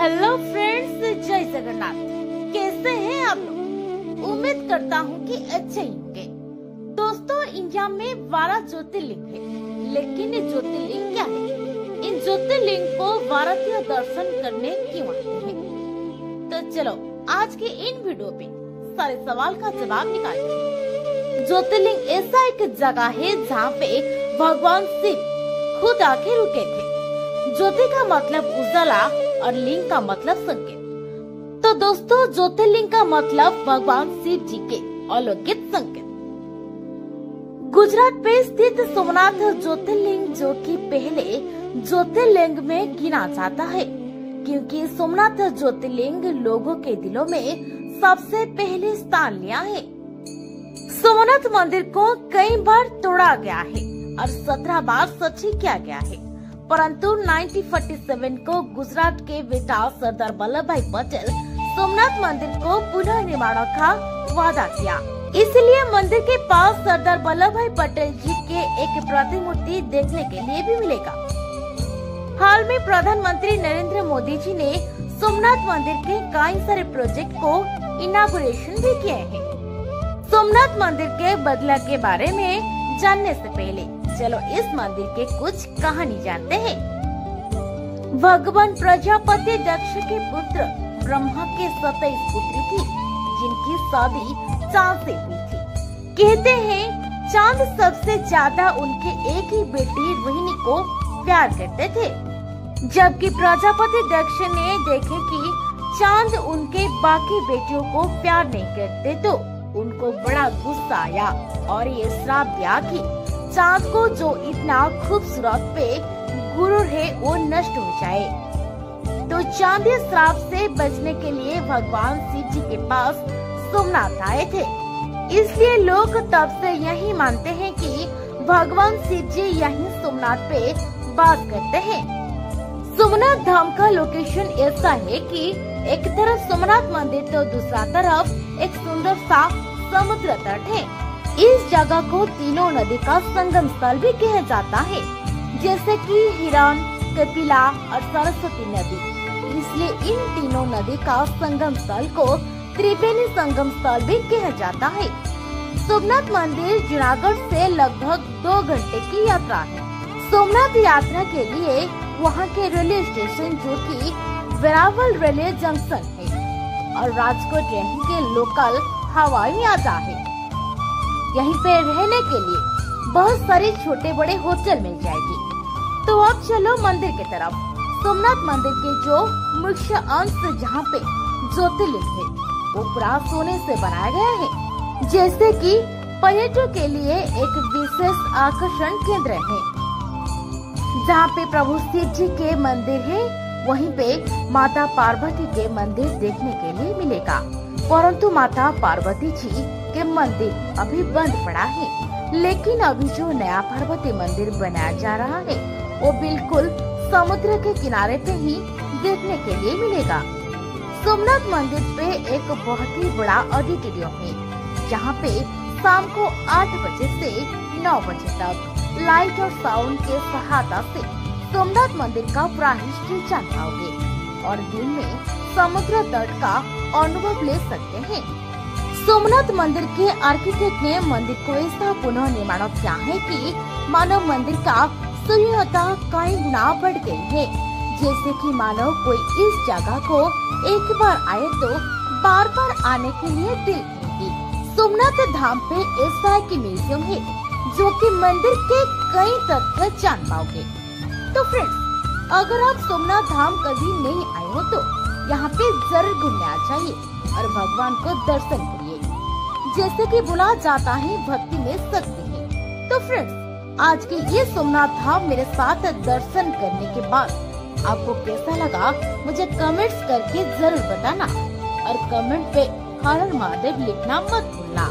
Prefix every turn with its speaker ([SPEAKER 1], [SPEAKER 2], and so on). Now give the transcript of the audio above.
[SPEAKER 1] Hello friends जय जगन्नाथ कैसे हैं आप लोग? उम्मीद करता हूँ कि अच्छे होंगे। दोस्तों, इंडिया में बारह ज्योतिर्लिंग है, लेकिन ये ज्योतिर्लिंग क्या है? इन ज्योतिर्लिंग को भारतीय दर्शन करने क्यों आते हैं? तो चलो, आज के इन वीडियो पे सारे सवाल का जवाब निकालते ज्योतिर्लिंग ऐसा एक जगह है जहाँ पे भगवान शिव खुद आके रुके थे। ज्योति का मतलब उजाला और लिंग का मतलब संकेत। तो दोस्तों, ज्योतिर्लिंग का मतलब भगवान शिव जी के अलौकिक संकेत। गुजरात में स्थित सोमनाथ ज्योतिर्लिंग जो कि पहले ज्योतिर्लिंग में गिना जाता है, क्योंकि सोमनाथ ज्योतिर्लिंग लोगों के दिलों में सबसे पहले स्थान लिया है। सोमनाथ मंदिर को कई बार तोड़ा गया है और सत्रह बार सची किया गया है। परंतु 1947 को गुजरात के बेटा सरदार वल्लभ भाई पटेल सोमनाथ मंदिर को पुनः निर्माण का वादा किया। इसलिए मंदिर के पास सरदार वल्लभ भाई पटेल जी के एक प्रतिमूर्ति देखने के लिए भी मिलेगा। हाल में प्रधानमंत्री नरेंद्र मोदी जी ने सोमनाथ मंदिर के कई सारे प्रोजेक्ट को इनागुरेशन भी किए हैं। सोमनाथ मंदिर के बदला के बारे में जानने से पहले चलो इस मंदिर के कुछ कहानी जानते हैं। भगवान प्रजापति दक्ष के पुत्र, ब्रह्मा के सताइस पुत्री थी, जिनकी शादी चाँद से हुई थी। कहते हैं, चाँद सबसे ज़्यादा उनके एक ही बेटी रोहिणी को प्यार करते थे। जबकि प्रजापति दक्ष ने देखे कि चाँद उनके बाकी बेटियों को प्यार नहीं करते तो उनको बड़ा गुस्सा आया और ये श्राप दिया कि चाँद को जो इतना खूबसूरत पे गुरु है, वो नष्ट हो जाए। तो चाँद श्राप से बचने के लिए भगवान शिव जी के पास सोमनाथ आए थे। इसलिए लोग तब से यही मानते हैं कि भगवान शिव जी यही सोमनाथ पे बात करते हैं। सोमनाथ धाम का लोकेशन ऐसा है कि एक तरफ़ सोमनाथ मंदिर तो दूसरा तरफ़ एक सुंदर सा समुद्र तट है। इस जगह को तीनों नदी का संगम स्थल भी कहा जाता है, जैसे कि हिरण, कपिला और सरस्वती नदी। इसलिए इन तीनों नदी का संगम स्थल को त्रिवेणी संगम स्थल भी कहा जाता है। सोमनाथ मंदिर जूनागढ़ से लगभग दो घंटे की यात्रा है। सोमनाथ यात्रा के लिए वहाँ के रेलवे स्टेशन जो कि वेरावल रेलवे जंक्शन है, और राजकोट यहीं के लोकल हवाई अड्डा है। यहीं पे रहने के लिए बहुत सारे छोटे बड़े होटल मिल जाएगी। तो अब चलो मंदिर की तरफ़। सोमनाथ मंदिर के जो मुख्य अंश जहाँ पे ज्योतिर्लिंग है, वो पूरा सोने से बनाया गया है। जैसे कि पर्यटक के लिए एक विशेष आकर्षण केंद्र है। जहाँ पे प्रभु शिव जी के मंदिर है, वहीं पे माता पार्वती के मंदिर देखने के लिए मिलेगा। परंतु माता पार्वती जी के मंदिर अभी बंद पड़ा है। लेकिन अभी जो नया पार्वती मंदिर बनाया जा रहा है, वो बिल्कुल समुद्र के किनारे पे ही देखने के लिए मिलेगा। सोमनाथ मंदिर पे एक बहुत ही बड़ा ऑडिटोरियम है, जहाँ पे शाम को आठ बजे से नौ बजे तक लाइट और साउंड के सहायता से सोमनाथ मंदिर का पूरा हिस्ट्री जान पाओगे और दिन में समुद्र तट का अनुभव ले सकते हैं। सोमनाथ मंदिर के आर्किटेक्ट ने मंदिर को ऐसा पुनः निर्माण किया है कि मानव मंदिर का सुंदरता कई गुना बढ़ गई है। जैसे कि मानव कोई इस जगह को एक बार आए तो बार बार आने के लिए दिल करेगी सोमनाथ धाम पे ऐसा एक म्यूज़ियम है, जो कि मंदिर के कई तथ्य जान पाओगे तो फ्रेंड्स अगर आप सोमनाथ धाम कभी नहीं आए हो तो यहाँ पे ज़रूर घूमने आ जाइए और भगवान को दर्शन करिए। जैसे कि बुला जाता है, भक्ति में शक्ति है। तो फ्रेंड्स आज के ये सोमनाथ धाम मेरे साथ दर्शन करने के बाद आपको कैसा लगा, मुझे कमेंट्स करके ज़रूर बताना। और कमेंट पे हर महादेव लिखना मत भूलना।